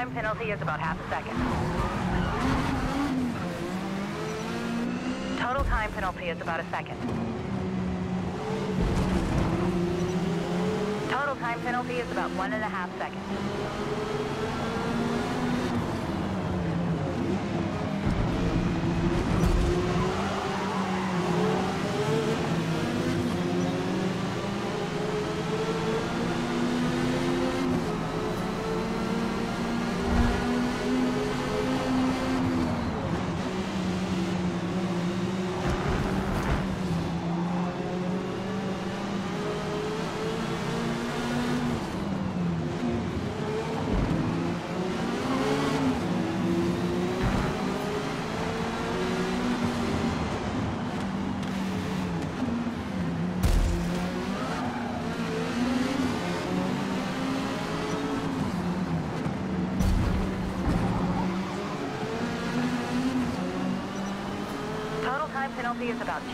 time penalty is about half a second. Total time penalty is about a second. Total time penalty is about one and a half seconds. Is about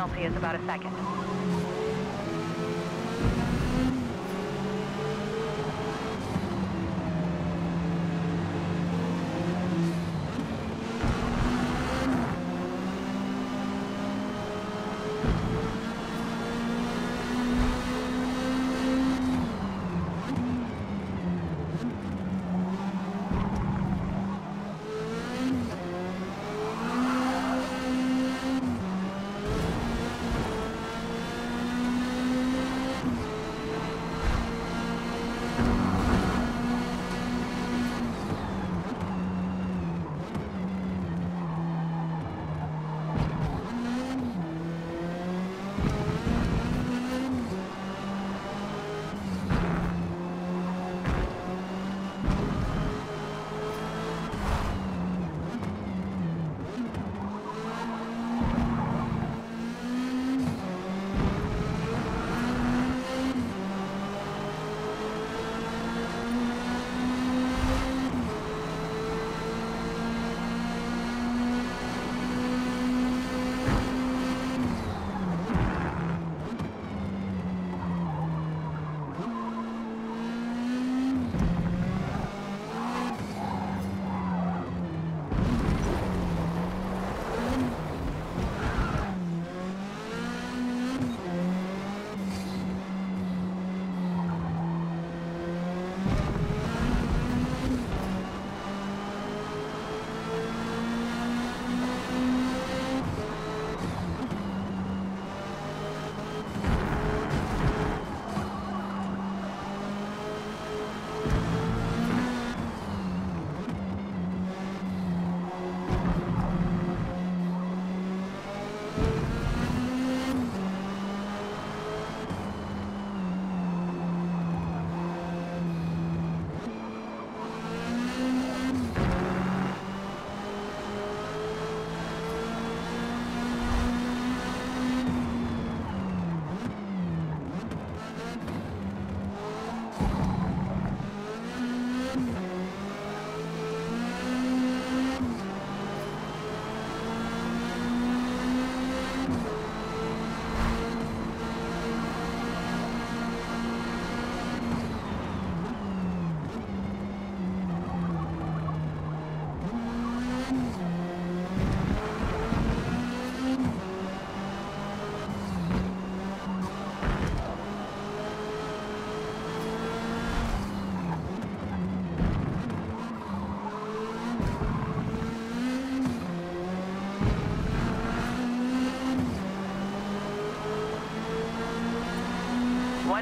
penalty is about a second.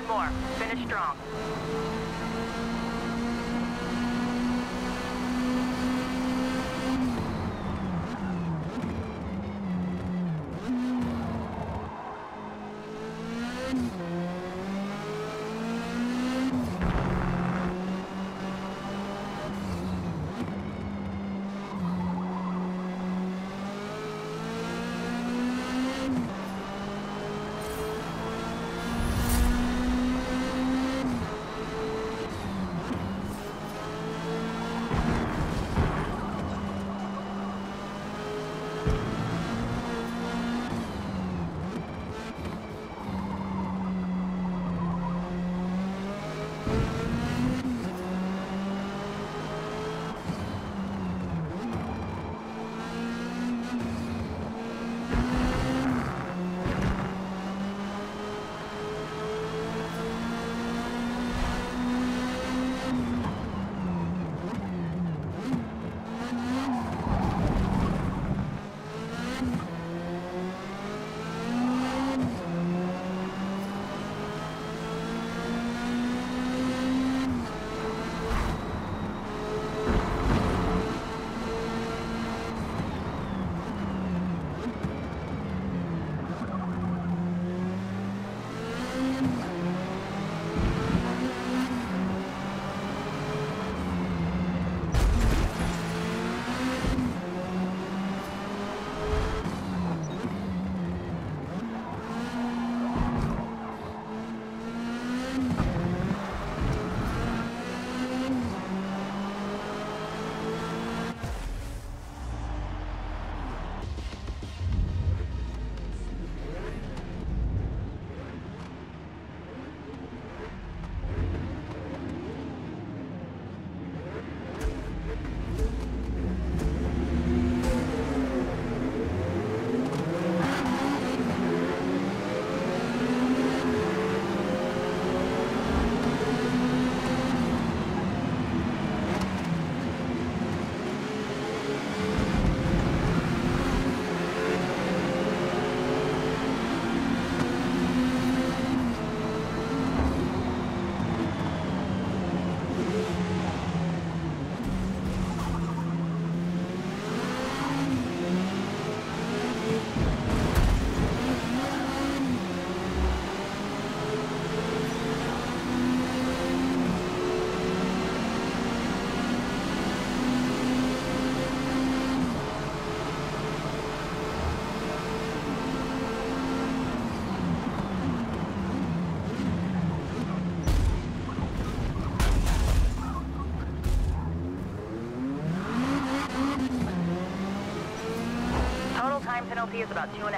More. Total is about two and a half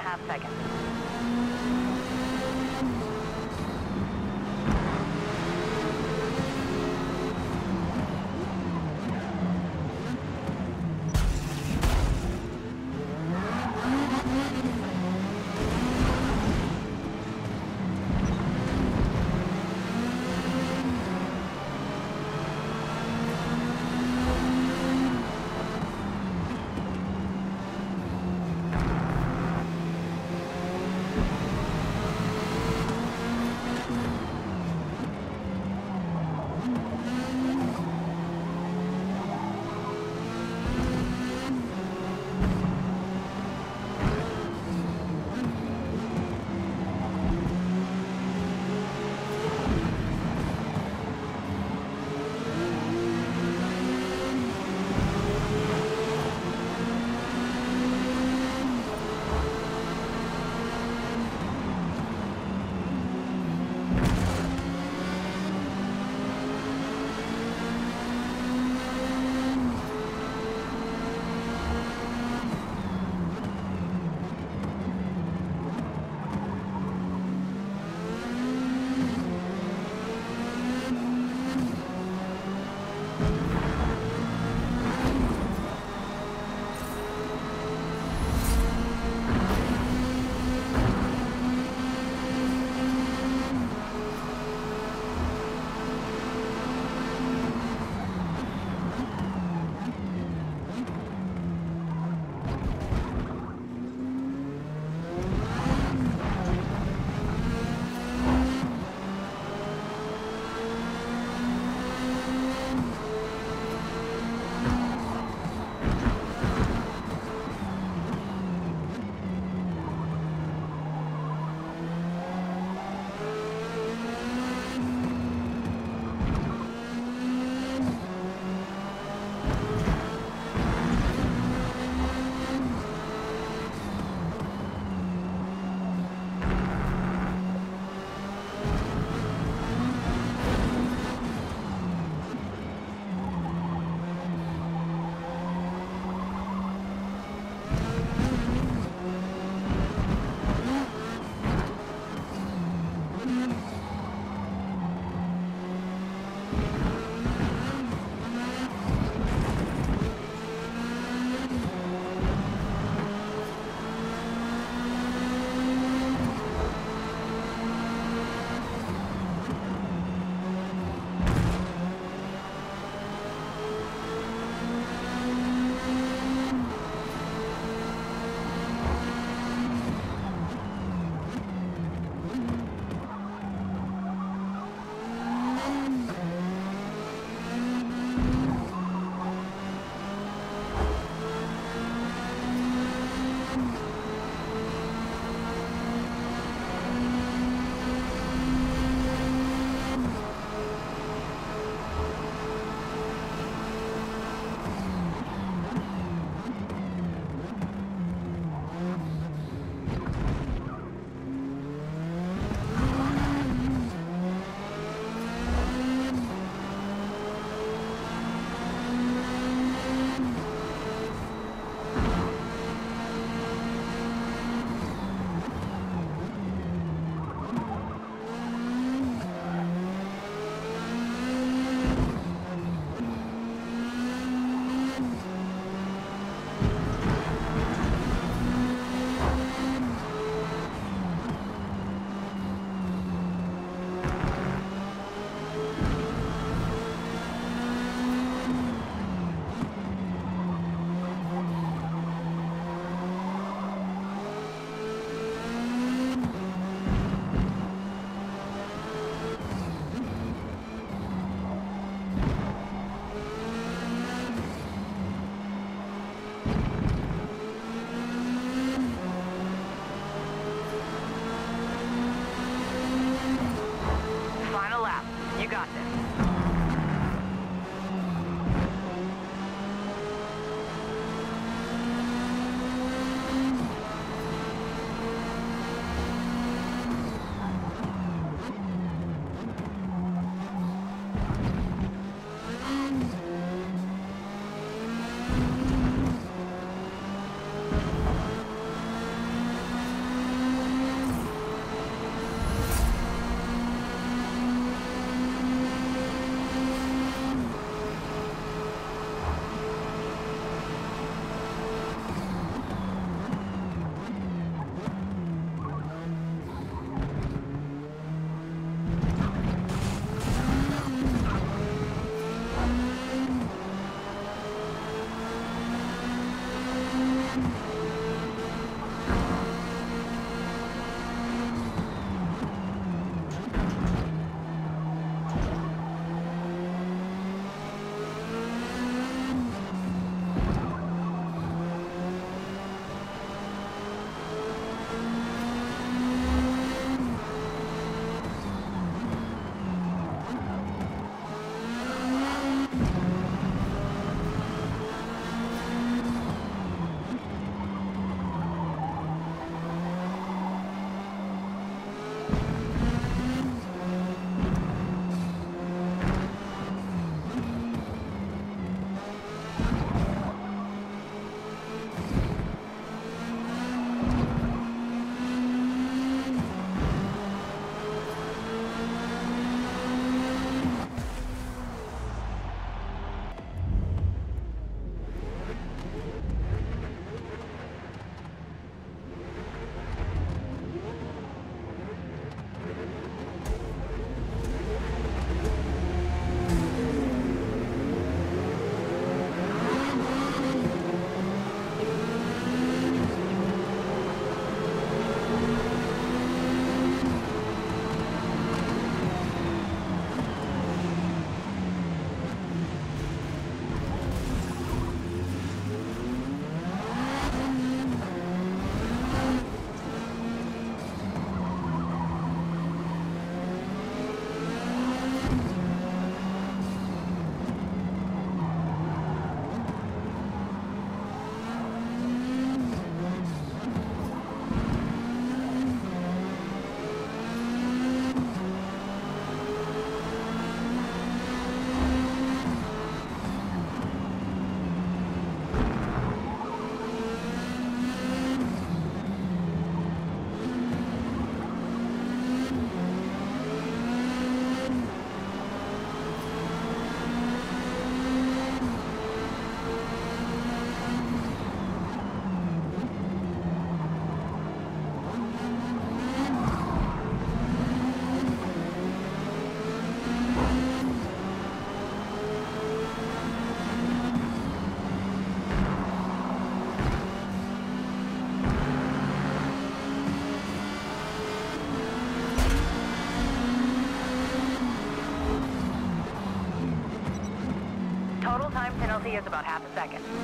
is about half a second.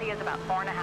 Penalty is about four and a half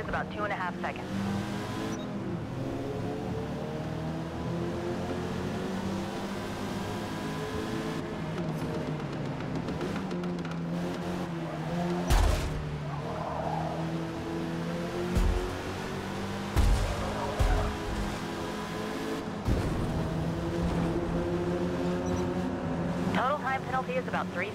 is about two and a half seconds. Total time penalty is about three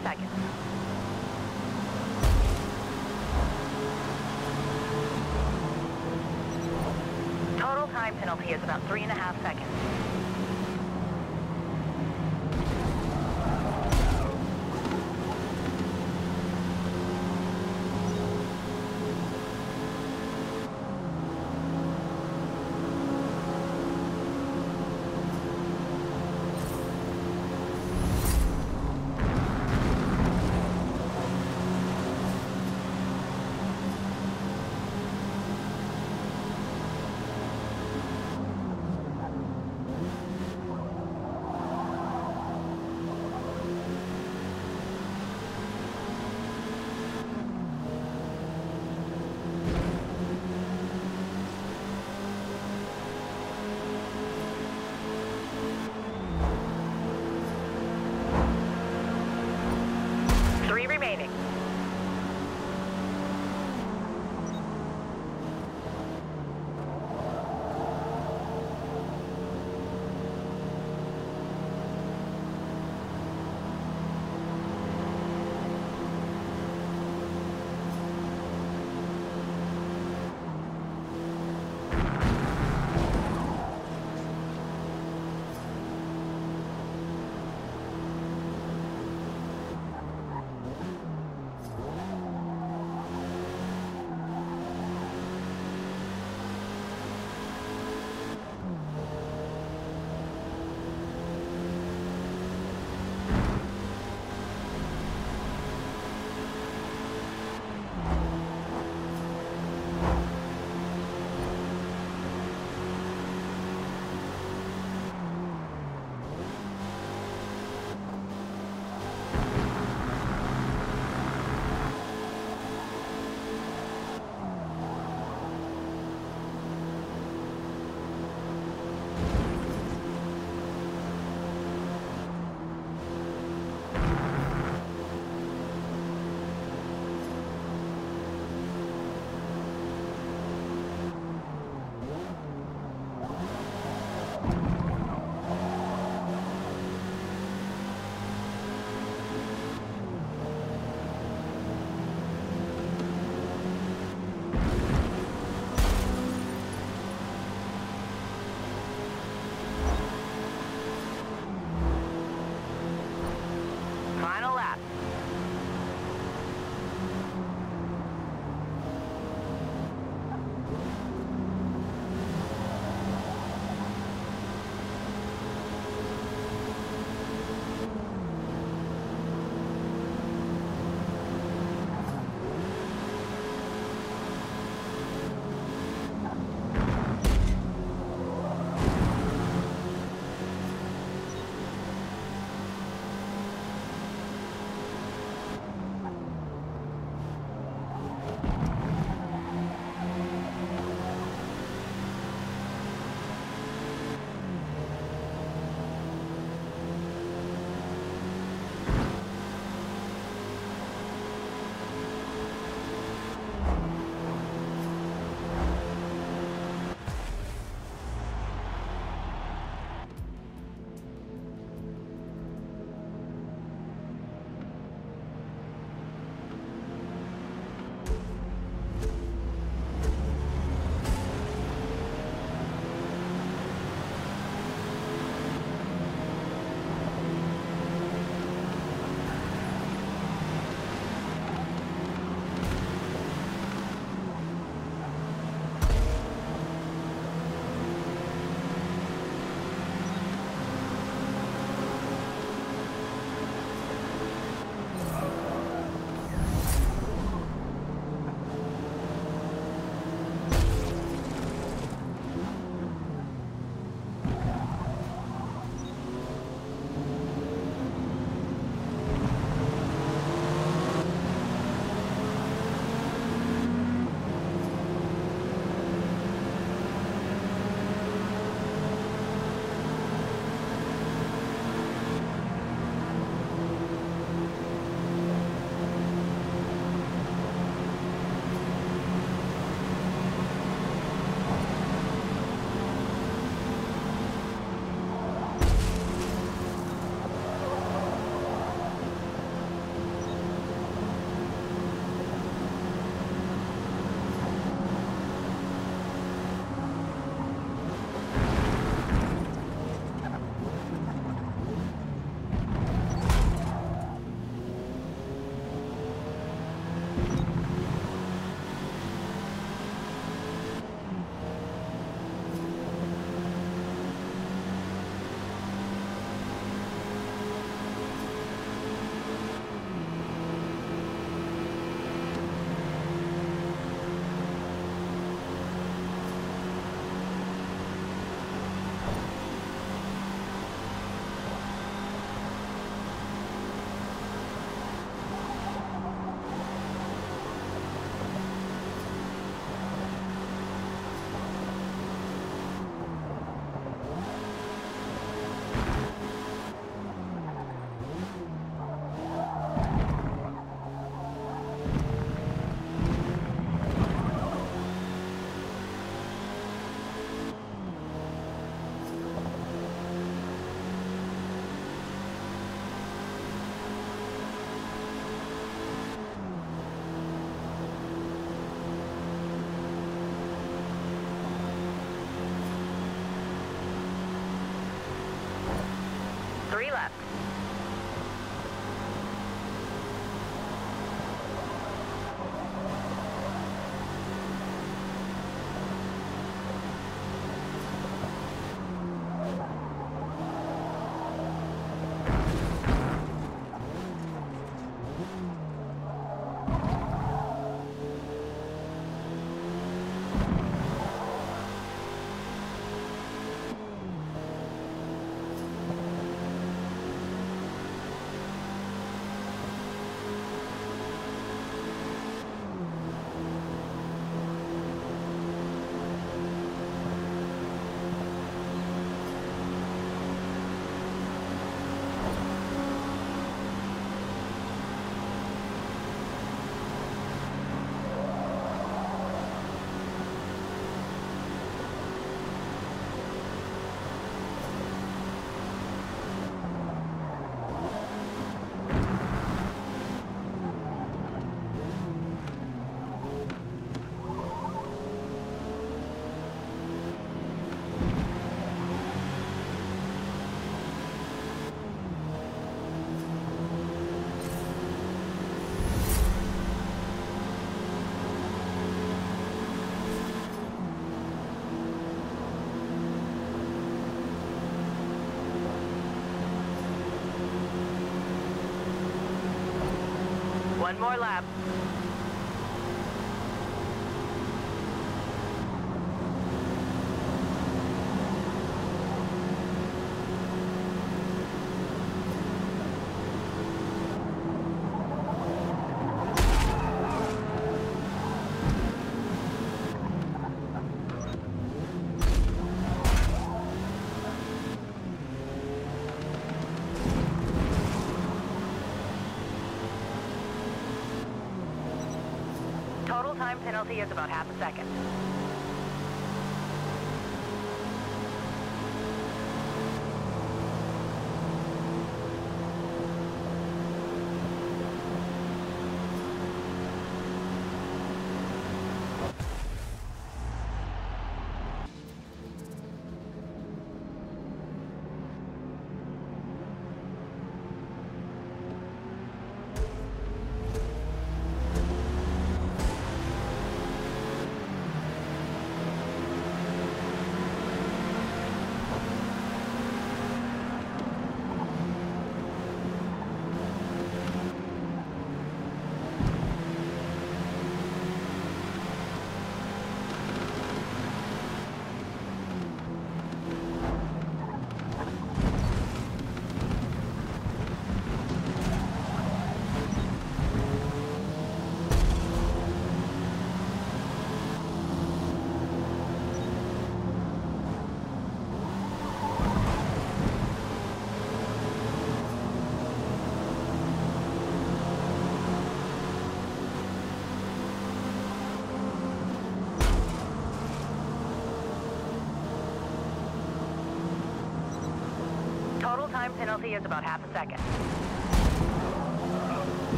One more lap.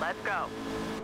Let's go.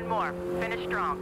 One more. Finish strong.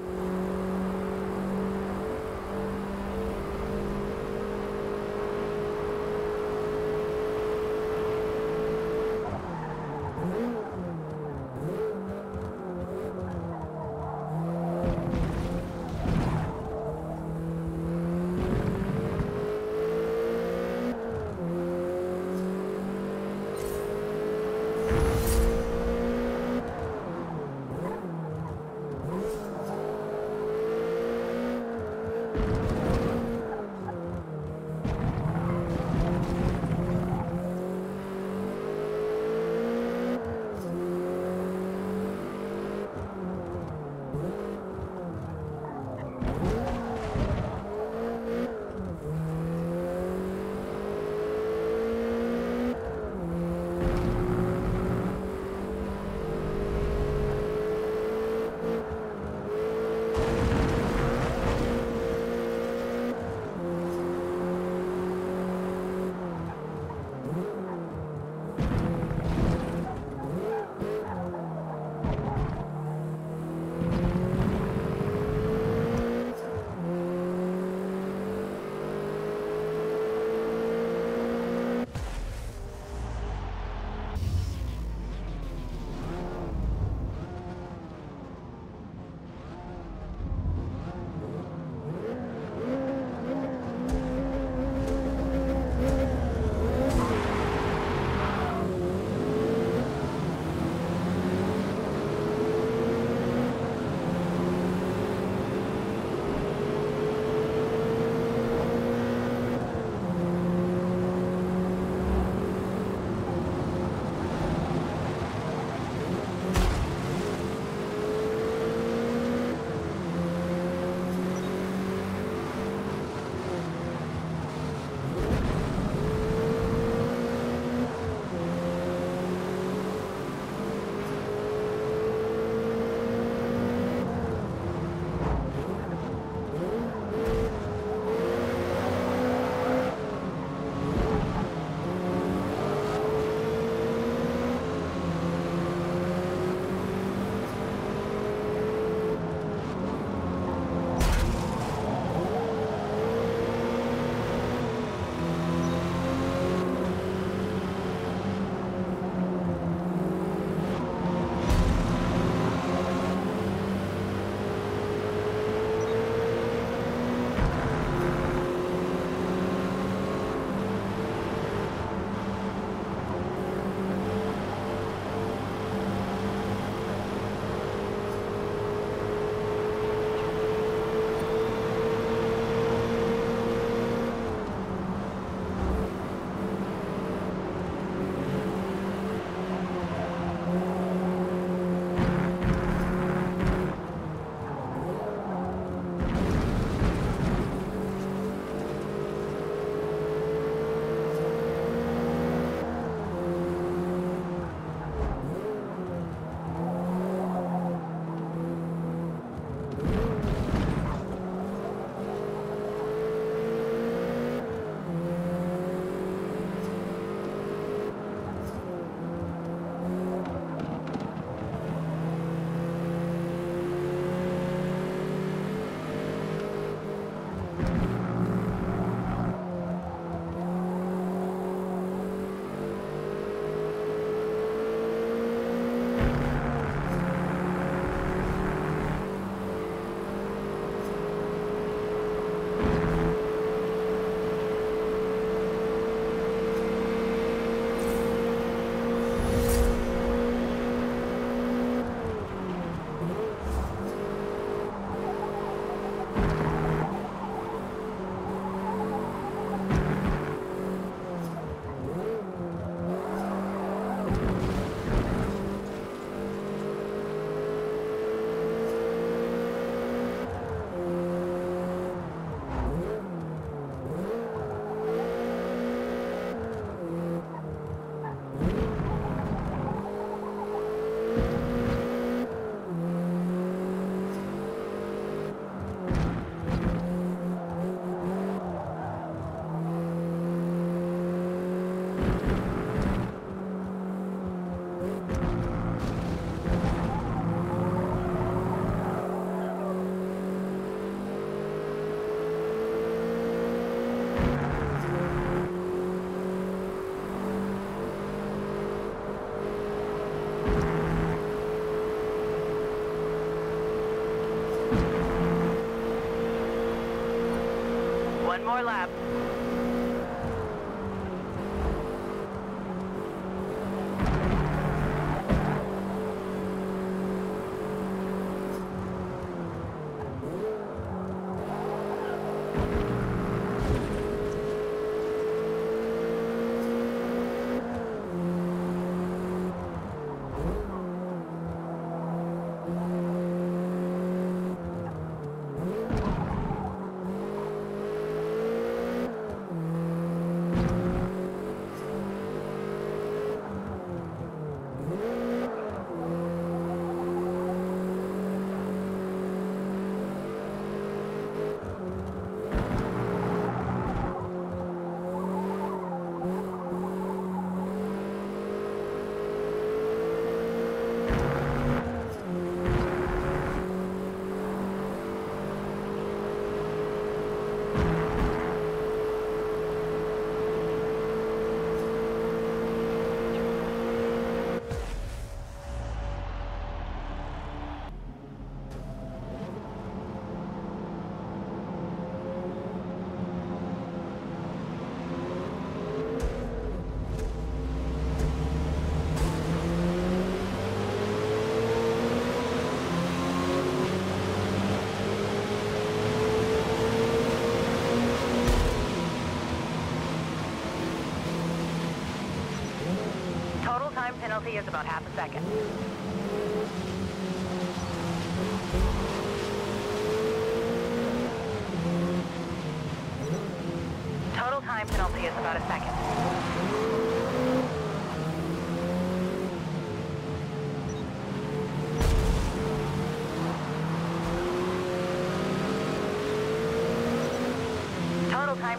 more laps.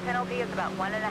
penalty is about one and a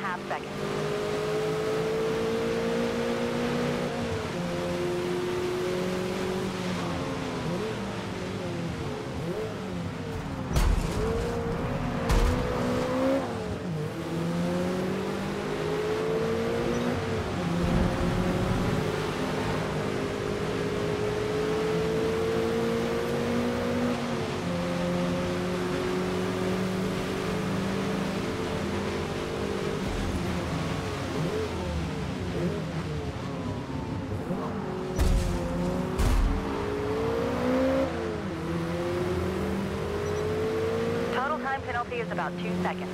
about two seconds.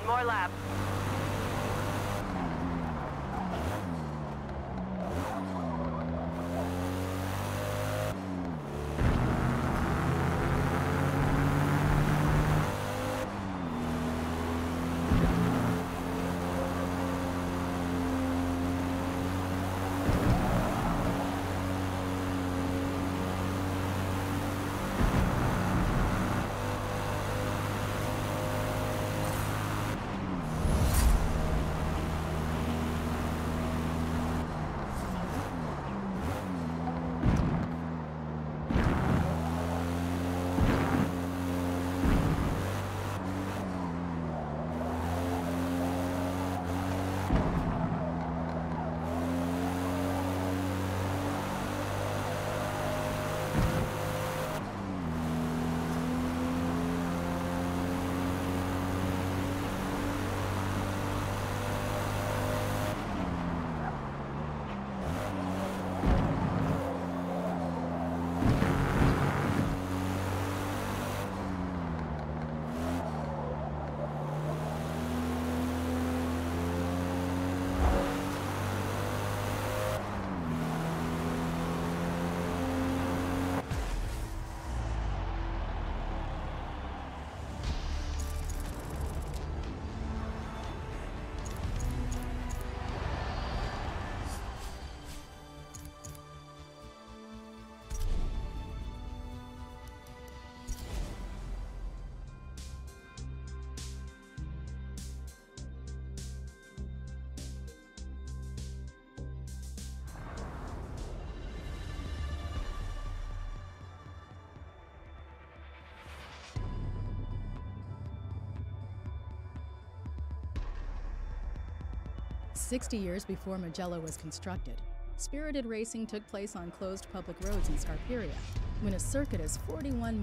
One more lap. 60 years before Mugello was constructed, spirited racing took place on closed public roads in Scarperia, when a circuit circuitous 41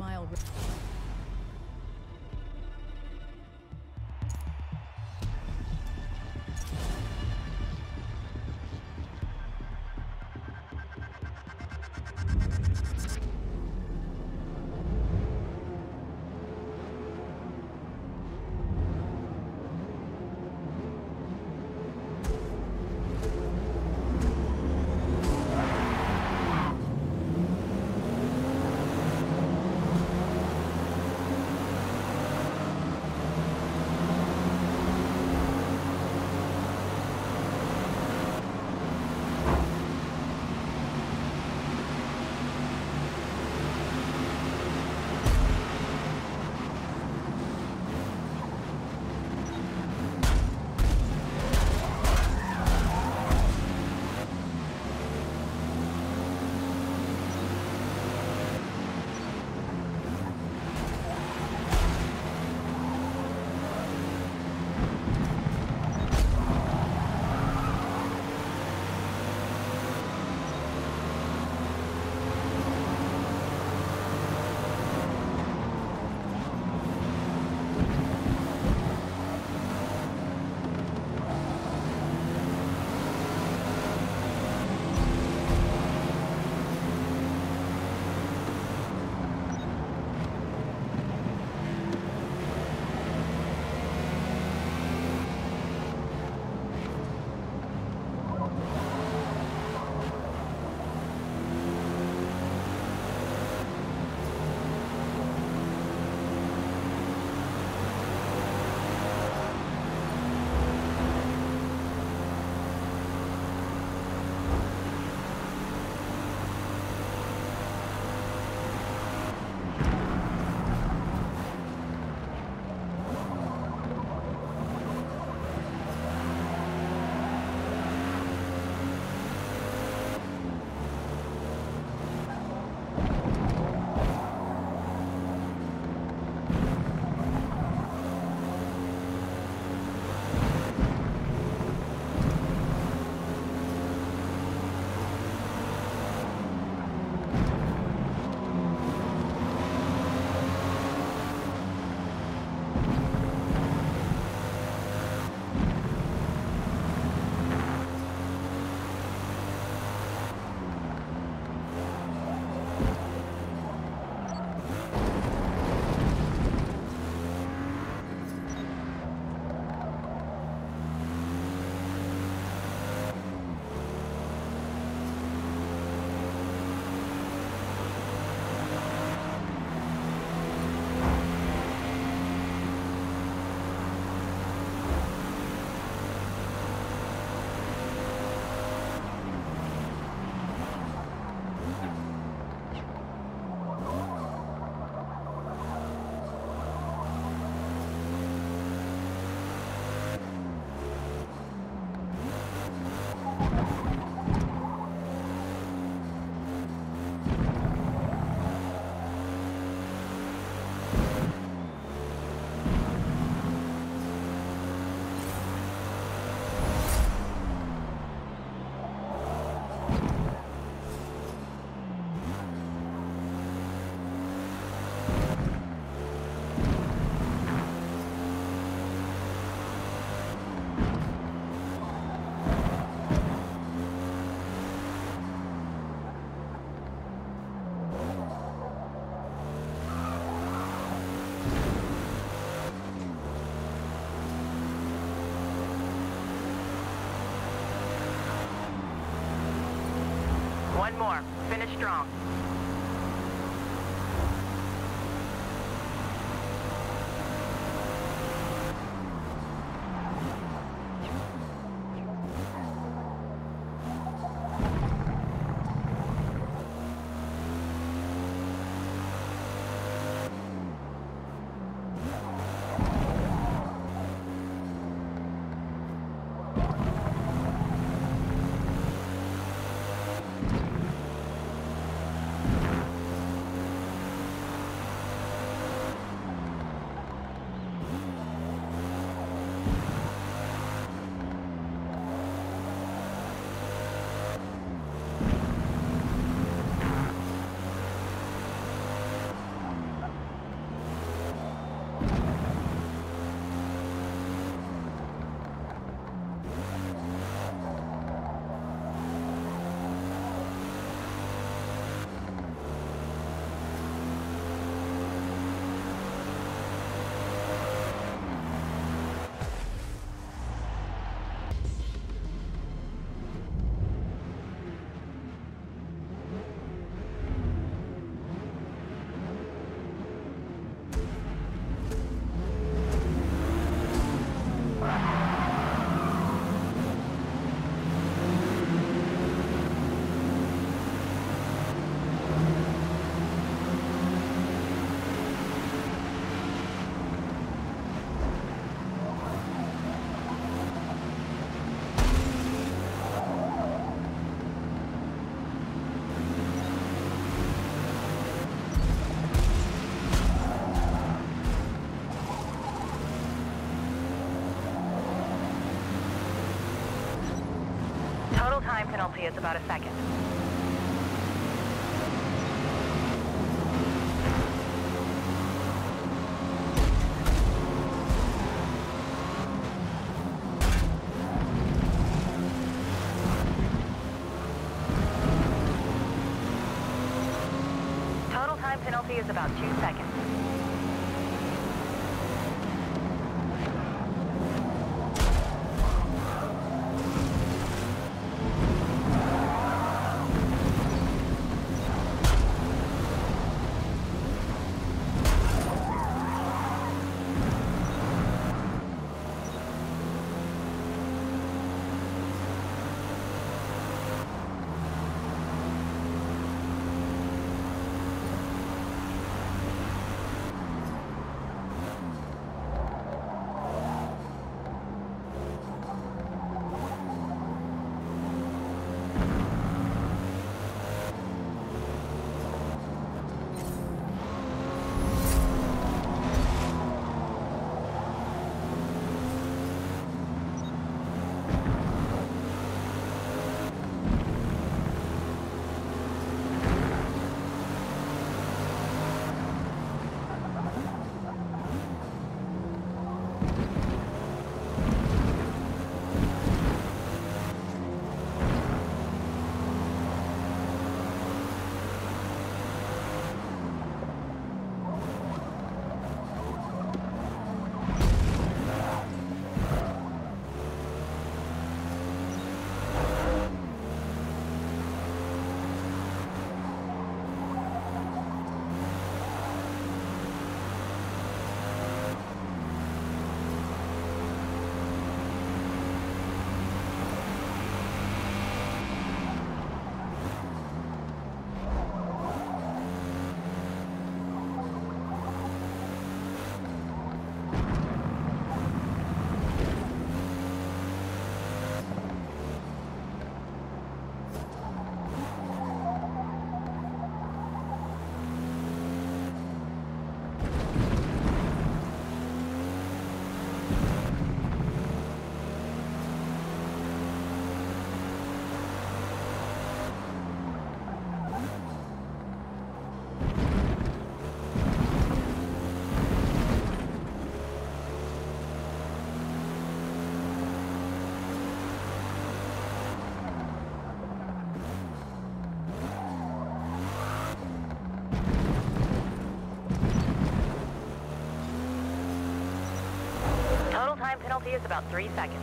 time is about three seconds.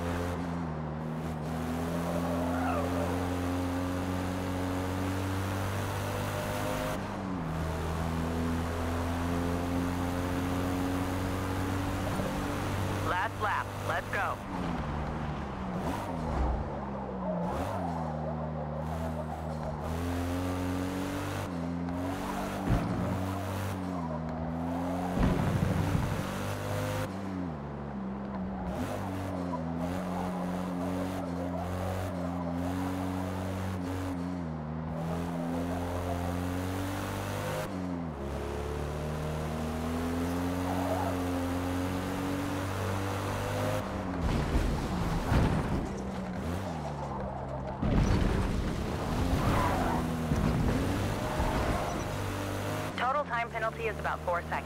Last lap. Let's go. Penalty is about four seconds.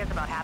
Is about half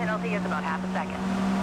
penalty is about half a second.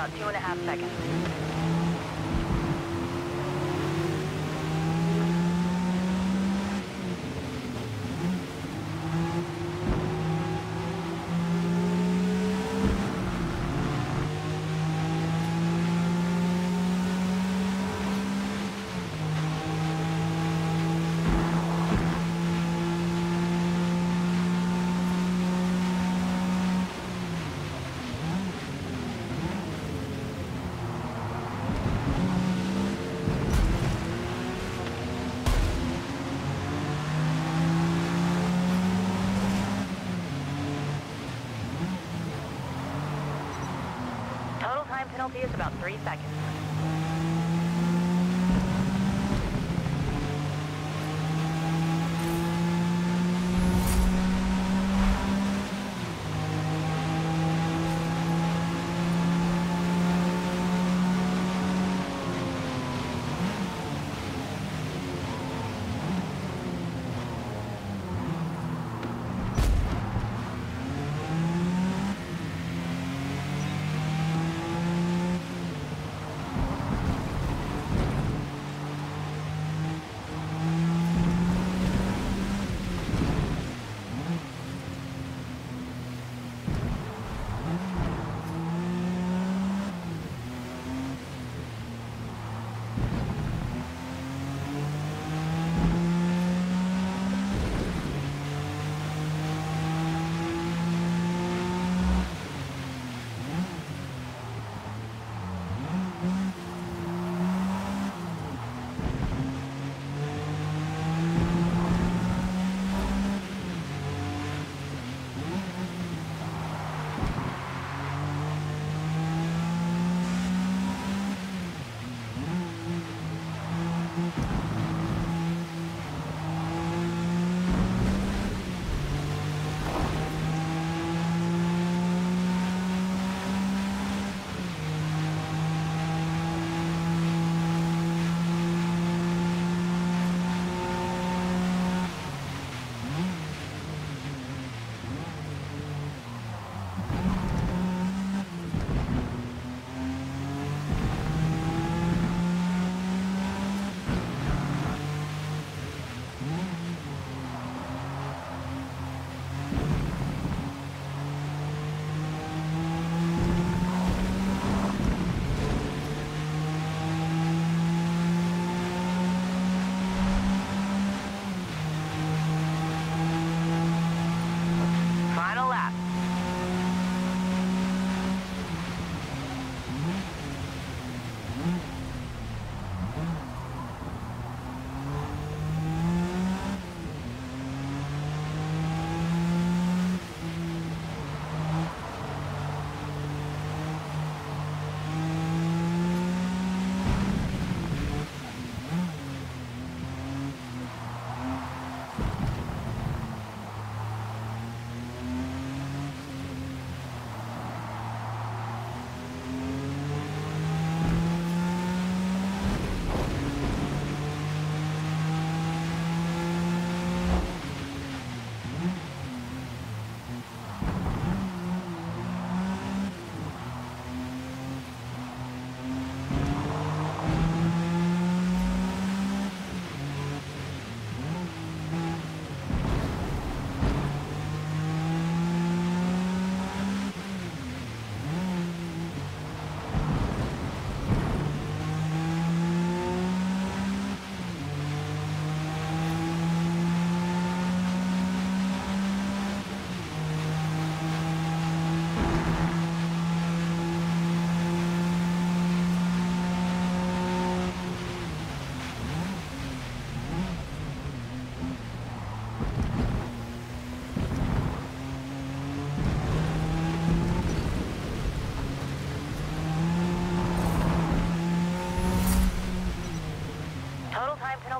About two and a half seconds. Penalty is about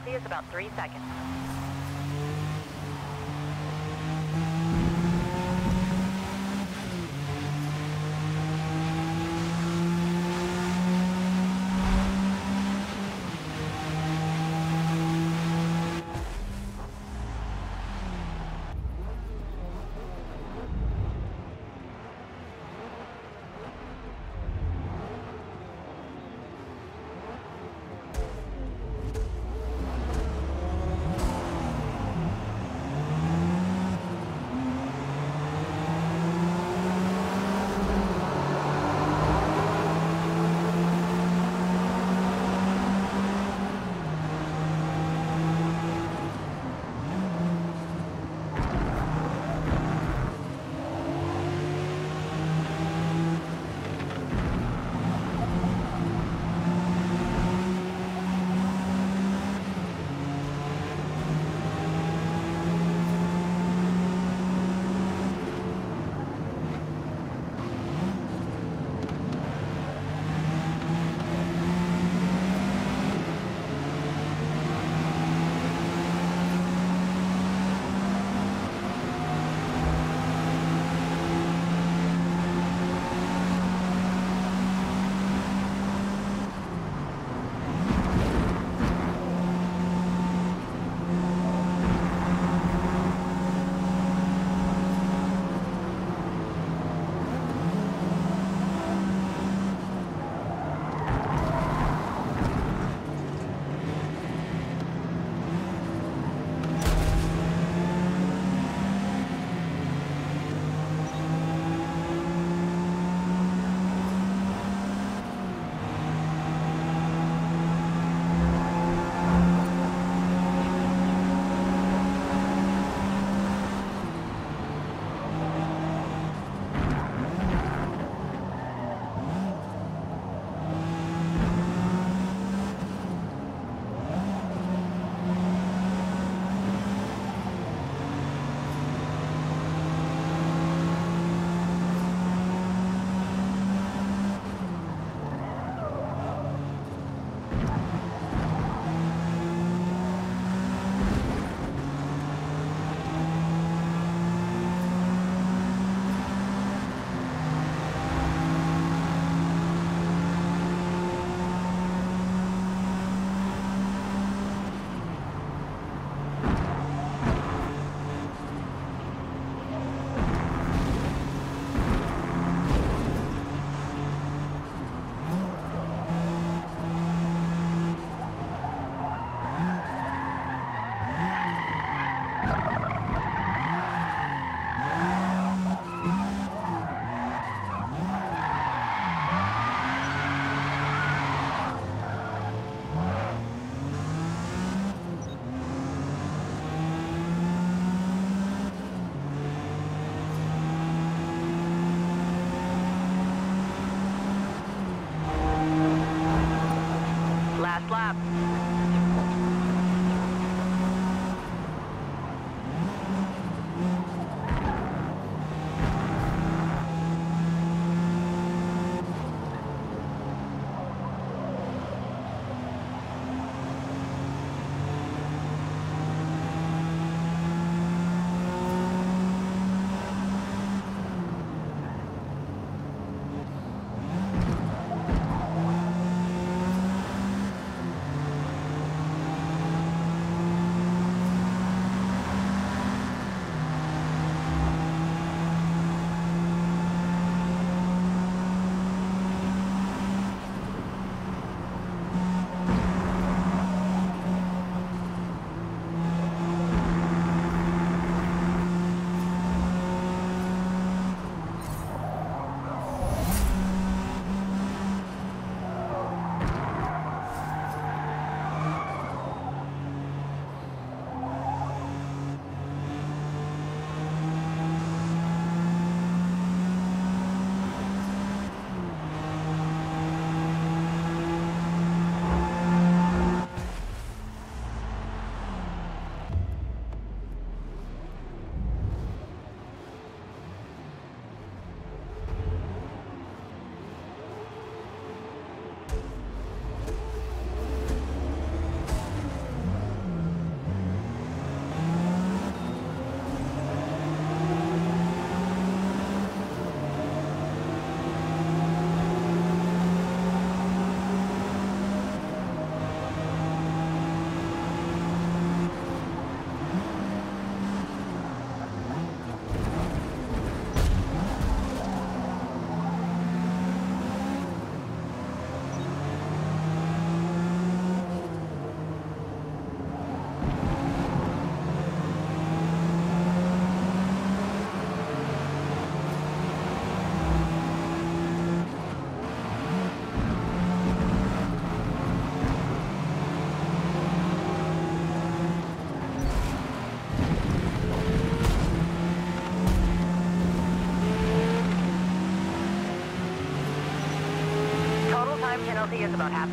penalty is about three seconds.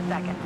Second.